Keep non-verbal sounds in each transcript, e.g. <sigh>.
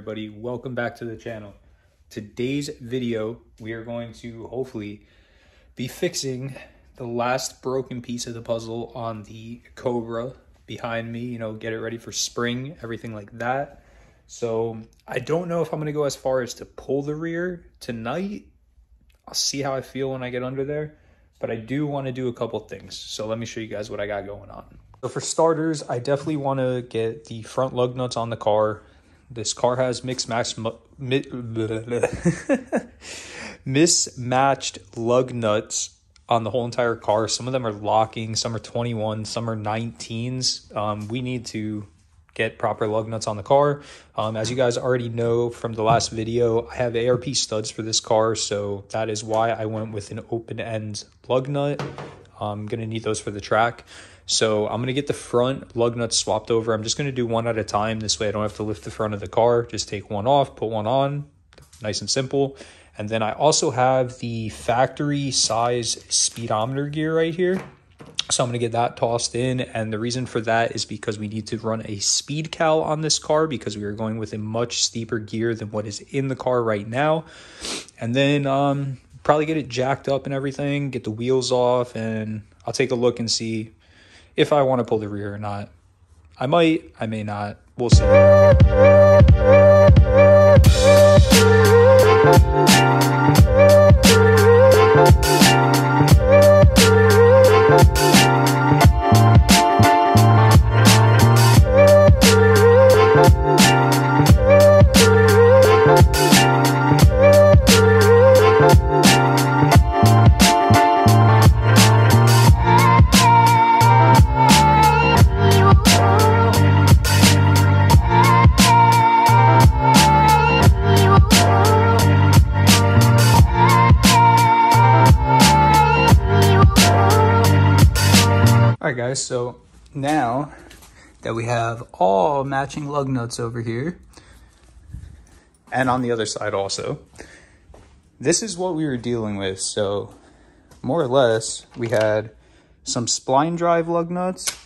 everybody? Welcome back to the channel today's video we are going to hopefully be fixing the last broken piece of the puzzle on the cobra behind me you know get it ready for spring everything like that. So i don't know if i'm going to go as far as to pull the rear tonight. I'll see how i feel when i get under there but i do want to do a couple things. So let me show you guys what i got going on. So for starters, I definitely want to get the front lug nuts on the car. This car has mixed mi- <laughs> mismatched lug nuts on the whole entire car. Some of them are locking, some are 21, some are 19s. Um, we need to get proper lug nuts on the car. Um, as you guys already know from the last video, I have ARP studs for this car, so that is why I went with an open end lug nut. I'm gonna need those for the track. So I'm gonna get the front lug nuts swapped over. I'm just gonna do one at a time. This way I don't have to lift the front of the car. Just take one off, put one on, nice and simple. And then I also have the factory size speedometer gear right here. So I'm going to get that tossed in. And the reason for that is because we need to run a speed cal on this car because we are going with a much steeper gear than what is in the car right now. And then um, probably get it jacked up and everything, get the wheels off, and I'll take a look and see if I want to pull the rear or not. I might, I may not. We'll see. Guys, so now that we have all matching lug nuts over here, and on the other side also, this is what we were dealing with. So more or less, we had some spline drive lug nuts,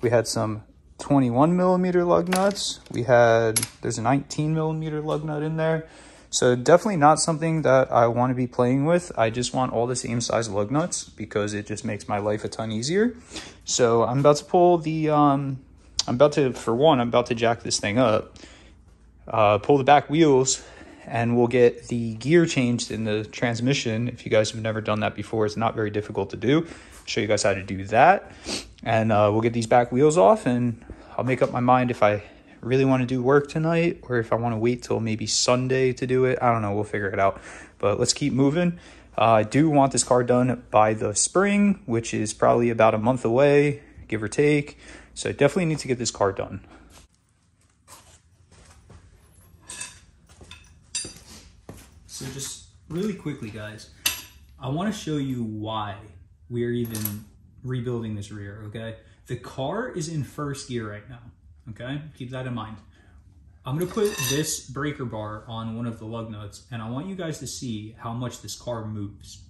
we had some 21 millimeter lug nuts, we had, there's a 19 millimeter lug nut in there, so definitely not something that I want to be playing with. I just want all the same size lug nuts because it just makes my life a ton easier. So I'm about to pull the, um, I'm about to, for one, I'm about to jack this thing up, uh, pull the back wheels, and we'll get the gear changed in the transmission. If you guys have never done that before, it's not very difficult to do. show you guys how to do that. And uh, we'll get these back wheels off and I'll make up my mind if I really want to do work tonight or if I want to wait till maybe Sunday to do it. I don't know. We'll figure it out. But let's keep moving. Uh, I do want this car done by the spring, which is probably about a month away, give or take. So I definitely need to get this car done. So just really quickly, guys, I want to show you why we are even rebuilding this rear, okay? The car is in first gear right now, okay? Keep that in mind. I'm gonna put this breaker bar on one of the lug nuts and I want you guys to see how much this car moves.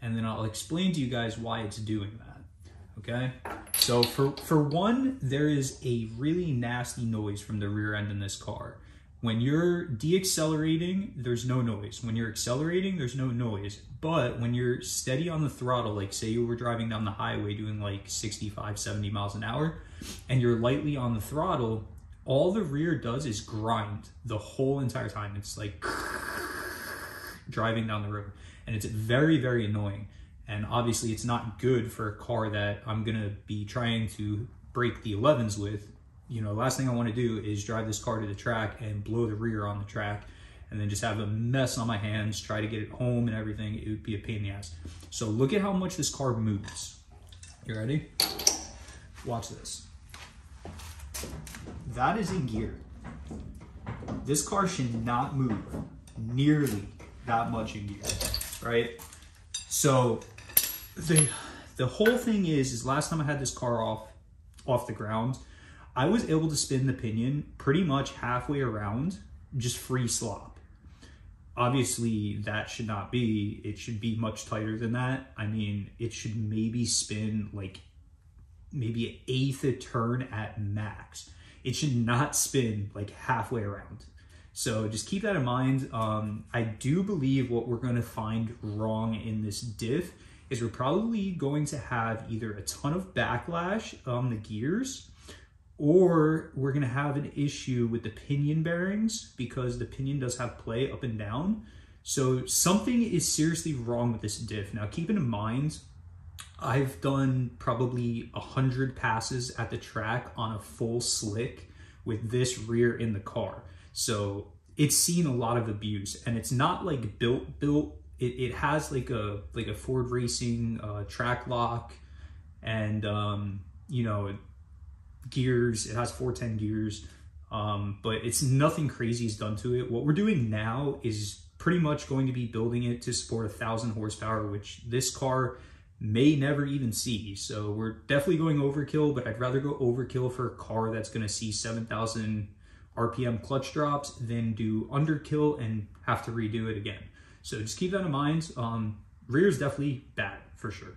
And then I'll explain to you guys why it's doing that, okay? So for, for one, there is a really nasty noise from the rear end in this car. When you're deaccelerating, there's no noise. When you're accelerating, there's no noise. But when you're steady on the throttle, like say you were driving down the highway doing like 65, 70 miles an hour, and you're lightly on the throttle, all the rear does is grind the whole entire time. It's like <laughs> driving down the road. And it's very, very annoying. And obviously it's not good for a car that I'm gonna be trying to break the 11s with. You know, last thing I wanna do is drive this car to the track and blow the rear on the track and then just have a mess on my hands, try to get it home and everything. It would be a pain in the ass. So look at how much this car moves. You ready? Watch this. That is in gear. This car should not move nearly that much in gear, right? So the the whole thing is is last time I had this car off off the ground, I was able to spin the pinion pretty much halfway around, just free slop. Obviously, that should not be. It should be much tighter than that. I mean, it should maybe spin like maybe an eighth a turn at max. It should not spin like halfway around. So just keep that in mind. Um, I do believe what we're going to find wrong in this diff is we're probably going to have either a ton of backlash on the gears or we're going to have an issue with the pinion bearings because the pinion does have play up and down. So something is seriously wrong with this diff. Now keep in mind, I've done probably a hundred passes at the track on a full slick with this rear in the car. So it's seen a lot of abuse and it's not like built built. It, it has like a like a Ford Racing uh, track lock and um, you know gears. It has 410 gears, um, but it's nothing crazy is done to it. What we're doing now is pretty much going to be building it to support a thousand horsepower, which this car may never even see. So we're definitely going overkill, but I'd rather go overkill for a car that's going to see 7,000 RPM clutch drops than do underkill and have to redo it again. So just keep that in mind. Um, rear is definitely bad for sure.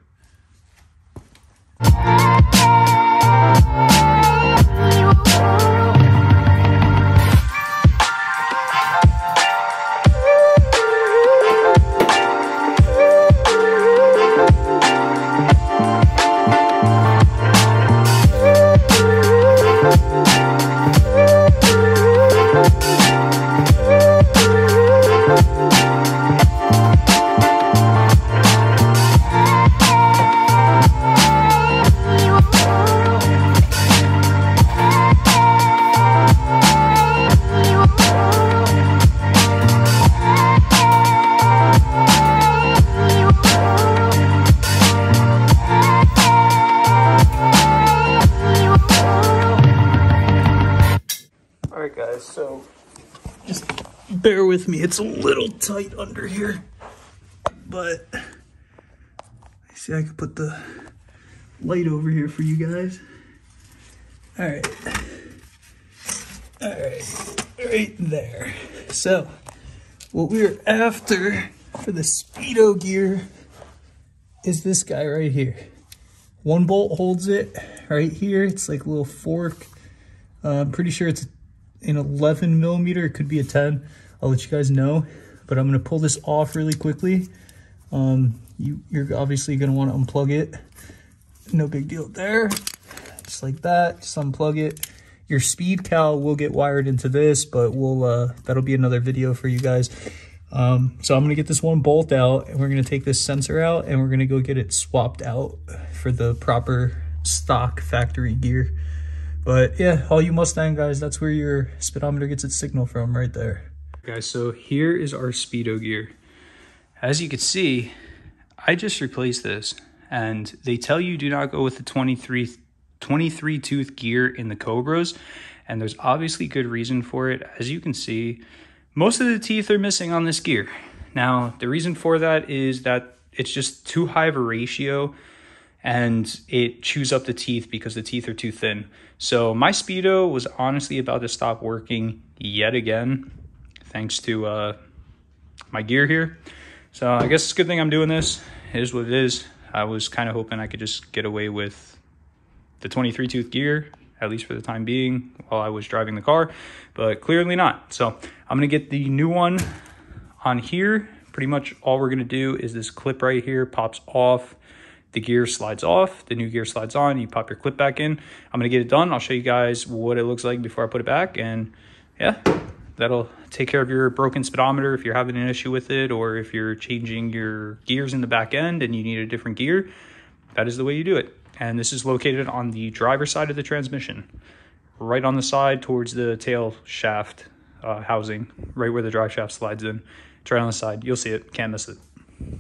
Me. It's a little tight under here, but see I can put the light over here for you guys. All right. All right, right there. So what we're after for the Speedo gear is this guy right here. One bolt holds it right here. It's like a little fork. Uh, I'm pretty sure it's an 11 millimeter. It could be a 10. I'll let you guys know. But I'm going to pull this off really quickly. Um, you, you're obviously going to want to unplug it. No big deal there. Just like that. Just unplug it. Your speed cal will get wired into this, but we'll uh, that'll be another video for you guys. Um, so I'm going to get this one bolt out, and we're going to take this sensor out, and we're going to go get it swapped out for the proper stock factory gear. But yeah, all you Mustang guys, that's where your speedometer gets its signal from right there. Guys, so here is our speedo gear. As you can see, I just replaced this and they tell you do not go with the 23, 23 tooth gear in the Cobras. And there's obviously good reason for it. As you can see, most of the teeth are missing on this gear. Now, the reason for that is that it's just too high of a ratio and it chews up the teeth because the teeth are too thin. So my Speedo was honestly about to stop working yet again, thanks to uh, my gear here. So I guess it's a good thing I'm doing this. It is what it is. I was kind of hoping I could just get away with the 23 tooth gear, at least for the time being, while I was driving the car, but clearly not. So I'm gonna get the new one on here. Pretty much all we're gonna do is this clip right here pops off the gear slides off, the new gear slides on, you pop your clip back in. I'm gonna get it done. I'll show you guys what it looks like before I put it back. And yeah, that'll take care of your broken speedometer if you're having an issue with it, or if you're changing your gears in the back end and you need a different gear, that is the way you do it. And this is located on the driver's side of the transmission, right on the side towards the tail shaft uh, housing, right where the drive shaft slides in. It's right on the side. You'll see it. Can't miss it.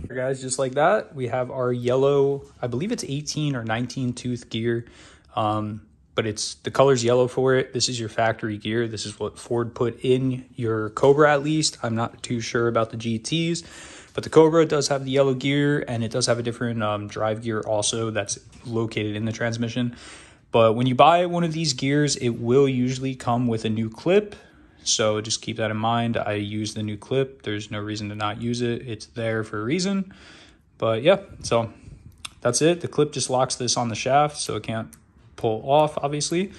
Guys, just like that, we have our yellow, I believe it's 18 or 19 tooth gear. Um, but it's the color's yellow for it. This is your factory gear. This is what Ford put in your Cobra at least. I'm not too sure about the GTs, but the Cobra does have the yellow gear and it does have a different um, drive gear also that's located in the transmission. But when you buy one of these gears, it will usually come with a new clip. So just keep that in mind. I use the new clip. There's no reason to not use it. It's there for a reason. But yeah, so that's it. The clip just locks this on the shaft so it can't pull off, obviously.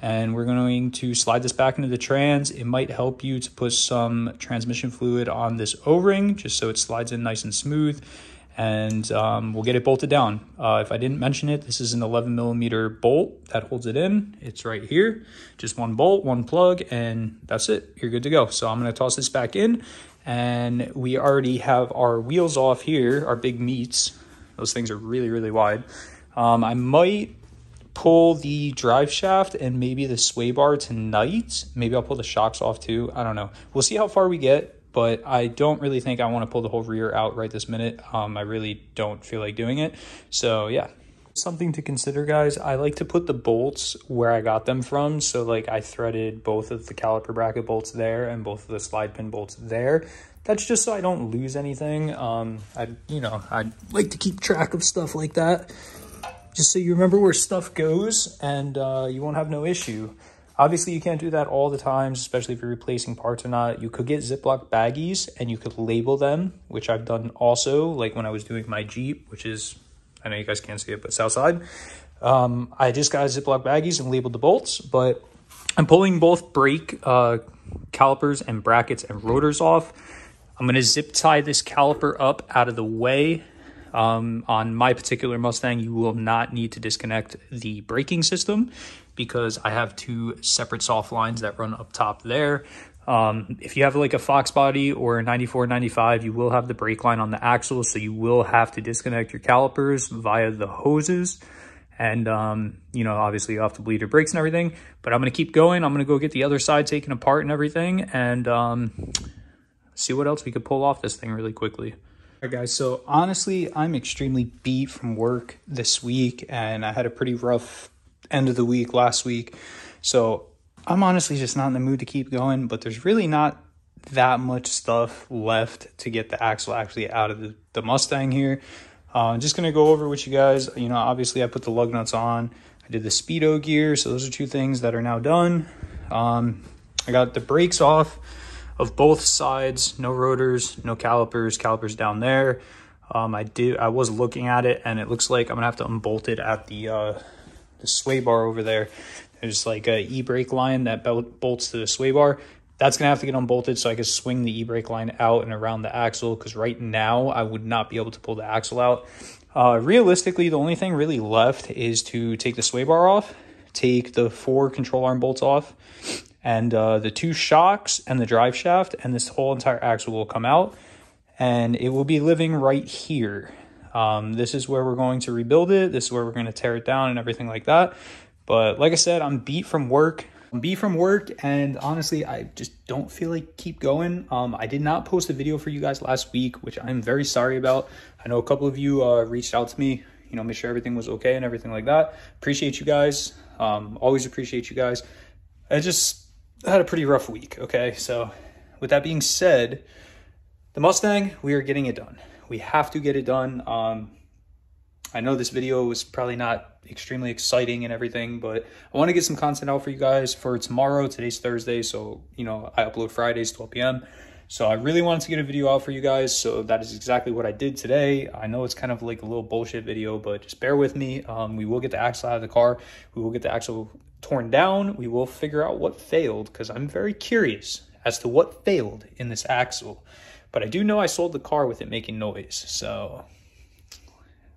And we're going to slide this back into the trans. It might help you to put some transmission fluid on this O-ring just so it slides in nice and smooth and um, we'll get it bolted down. Uh, if I didn't mention it, this is an 11 millimeter bolt that holds it in. It's right here, just one bolt, one plug, and that's it. You're good to go. So I'm gonna toss this back in and we already have our wheels off here, our big meats. Those things are really, really wide. Um, I might pull the drive shaft and maybe the sway bar tonight. Maybe I'll pull the shocks off too. I don't know. We'll see how far we get but I don't really think I want to pull the whole rear out right this minute. Um, I really don't feel like doing it. So yeah, something to consider guys. I like to put the bolts where I got them from. So like I threaded both of the caliper bracket bolts there and both of the slide pin bolts there. That's just so I don't lose anything. Um, I, you know, I like to keep track of stuff like that just so you remember where stuff goes and uh, you won't have no issue. Obviously, you can't do that all the times, especially if you're replacing parts or not. You could get Ziploc baggies and you could label them, which I've done also, like when I was doing my Jeep, which is, I know you guys can't see it, but Southside. Um, I just got Ziploc baggies and labeled the bolts, but I'm pulling both brake uh, calipers and brackets and rotors off. I'm going to zip tie this caliper up out of the way um, on my particular Mustang, you will not need to disconnect the braking system because I have two separate soft lines that run up top there. Um, if you have like a Fox body or a 94, 95, you will have the brake line on the axle, so you will have to disconnect your calipers via the hoses. And, um, you know, obviously you have to bleed your brakes and everything. But I'm going to keep going. I'm going to go get the other side taken apart and everything and um, see what else we could pull off this thing really quickly. Guys, so honestly, I'm extremely beat from work this week, and I had a pretty rough end of the week last week. So I'm honestly just not in the mood to keep going, but there's really not that much stuff left to get the axle actually out of the, the Mustang here. Uh, I'm just going to go over with you guys. You know, obviously I put the lug nuts on. I did the speedo gear, so those are two things that are now done. Um, I got the brakes off of both sides, no rotors, no calipers, calipers down there. Um, I did, I was looking at it and it looks like I'm gonna have to unbolt it at the, uh, the sway bar over there. There's like a e-brake line that bolts to the sway bar. That's gonna have to get unbolted so I can swing the e-brake line out and around the axle because right now I would not be able to pull the axle out. Uh, realistically, the only thing really left is to take the sway bar off, take the four control arm bolts off, and uh, the two shocks and the drive shaft and this whole entire axle will come out and it will be living right here. Um, this is where we're going to rebuild it. This is where we're going to tear it down and everything like that. But like I said, I'm beat from work. I'm beat from work and honestly, I just don't feel like keep going. Um, I did not post a video for you guys last week, which I'm very sorry about. I know a couple of you uh, reached out to me, you know, make sure everything was okay and everything like that. Appreciate you guys. Um, always appreciate you guys. I just Had a pretty rough week, okay? So with that being said, the Mustang, we are getting it done. We have to get it done. Um, I know this video was probably not extremely exciting and everything, but I want to get some content out for you guys for tomorrow. Today's Thursday, so, you know, I upload Fridays, 12 p.m. So I really wanted to get a video out for you guys. So that is exactly what I did today. I know it's kind of like a little bullshit video, but just bear with me. Um, we will get the axle out of the car. We will get the axle torn down. We will figure out what failed because I'm very curious as to what failed in this axle. But I do know I sold the car with it making noise. So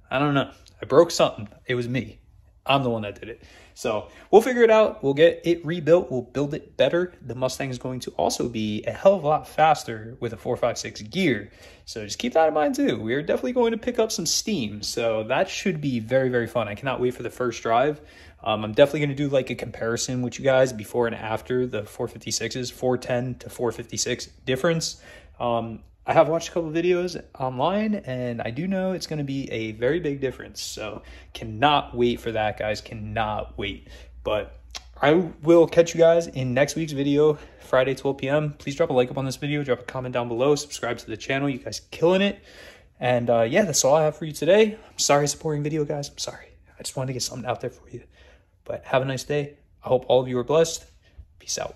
I don't know. I broke something. It was me. I'm the one that did it. So we'll figure it out. We'll get it rebuilt. We'll build it better. The Mustang is going to also be a hell of a lot faster with a 456 gear. So just keep that in mind too. We're definitely going to pick up some steam. So that should be very, very fun. I cannot wait for the first drive. Um, I'm definitely going to do like a comparison with you guys before and after the 456s, 410 to 456 difference. Um, I have watched a couple videos online and I do know it's going to be a very big difference. So cannot wait for that, guys. Cannot wait. But I will catch you guys in next week's video, Friday, 12 p.m. Please drop a like up on this video, drop a comment down below, subscribe to the channel. You guys killing it. And uh, yeah, that's all I have for you today. I'm sorry supporting video, guys. I'm sorry. I just wanted to get something out there for you. But have a nice day. I hope all of you are blessed. Peace out.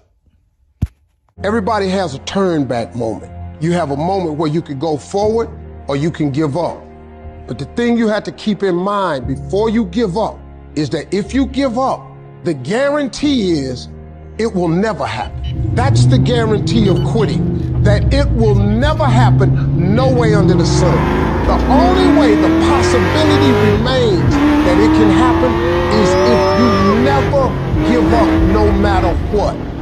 Everybody has a turn back moment. You have a moment where you can go forward or you can give up. But the thing you have to keep in mind before you give up is that if you give up, the guarantee is it will never happen. That's the guarantee of quitting, that it will never happen no way under the sun. The only way the possibility remains that it can happen is if you never give up no matter what.